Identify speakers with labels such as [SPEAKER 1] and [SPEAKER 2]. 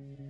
[SPEAKER 1] Mm-hmm.